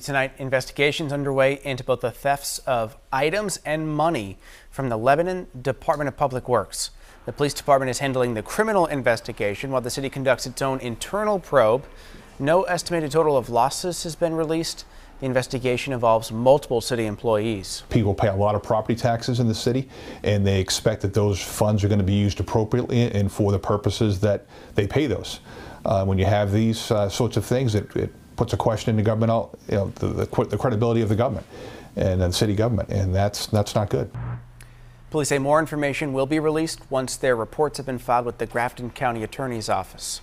Tonight, investigations underway into both the thefts of items and money from the Lebanon Department of Public Works. The police department is handling the criminal investigation while the city conducts its own internal probe. No estimated total of losses has been released. The investigation involves multiple city employees. People pay a lot of property taxes in the city, and they expect that those funds are going to be used appropriately and for the purposes that they pay those. Uh, when you have these uh, sorts of things, it, it puts a question into government, you know, the, the, the credibility of the government and the city government, and that's that's not good. Police say more information will be released once their reports have been filed with the Grafton County Attorney's Office.